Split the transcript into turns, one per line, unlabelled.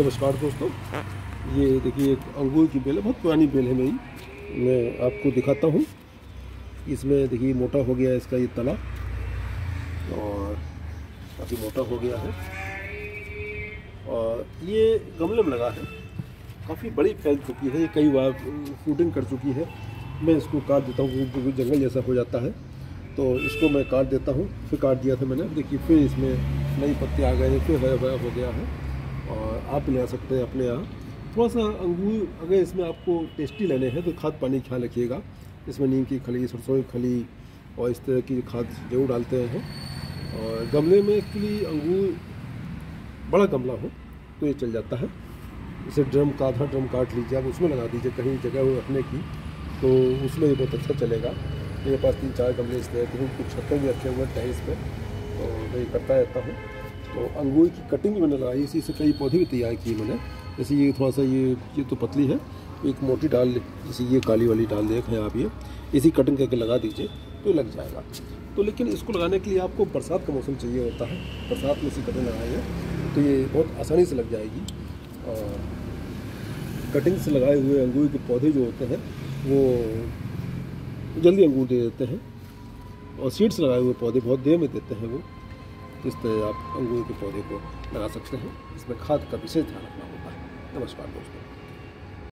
नमस्कार दोस्तों, ये देखिए एक अंगूर की बेल है, बहुत पुरानी बेल है मेरी। मैं आपको दिखाता हूँ। इसमें देखिए मोटा हो गया है इसका ये तना और काफ़ी मोटा हो गया है। और ये गमले में लगा है। काफ़ी बड़ी फैल चुकी है, ये कई बार फ्रूटिंग कर चुकी है। मैं इसको काट देता हूँ क्योंकि जंगल जैसा हो जाता है। तो इसको मैं काट देता हूँ, फिर काट दिया था मैंने। देखिए, फिर इसमें नई पत्ते आ गए फिर हरा भरा हो गया है। और आप ले सकते हैं अपने यहाँ। थोड़ा सा अंगूर, अगर इसमें आपको टेस्टी लेने हैं तो खाद पानी ख्याल रखिएगा। इसमें नीम की खली, सरसों की खली और इस तरह की खाद ज़रूर डालते हैं। और गमले में एक्चुअली अंगूर बड़ा गमला हो तो ये चल जाता है। इसे ड्रम का आधा ड्रम काट लीजिए, आप उसमें लगा दीजिए कहीं जगह हो रखने की तो उसमें ये बहुत अच्छा चलेगा। मेरे पास तीन चार गमले इस तरह के कुछ छतों भी रखे हुए हैं, टाइल्स पे तो मैं करता रहता हूँ। तो अंगूर की कटिंग मैंने लगाई, इसी से कई पौधे भी तैयार किए मैंने। जैसे ये थोड़ा सा ये ये तो पतली है एक मोटी डाल जैसे ये काली वाली डाल देख हैं आप ये, इसी कटिंग करके लगा दीजिए तो लग जाएगा। तो लेकिन इसको लगाने के लिए आपको बरसात का मौसम चाहिए होता है, बरसात में इसी कटिंग लगाएँगे तो ये बहुत आसानी से लग जाएगी। और कटिंग से लगाए हुए अंगूर के पौधे जो होते हैं, वो जल्दी अंगूर दे देते हैं। और सीड्स लगाए हुए पौधे बहुत देर में देते हैं वो। इस तरह आप अंगूर के पौधे को लगा सकते हैं, इसमें खाद का विशेष ध्यान रखना होता है नमस्कार दोस्तों।